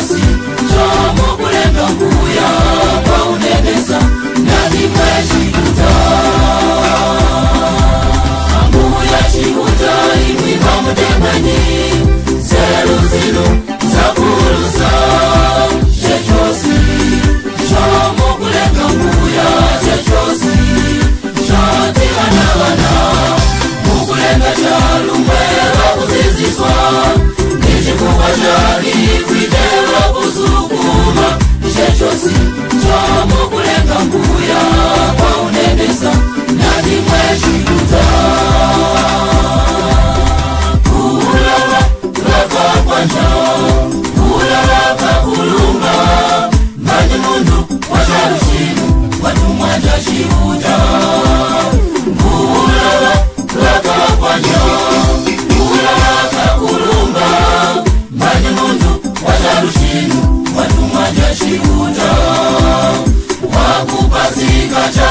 Thank you. kana mukulenga calumbwe lakuziziswa ndicifukwa cali kuite lakusukuma cecosi ca mukulenga mbuya kwaunenesa nadimwe cikuta kulala lakakwanjao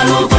Aruba.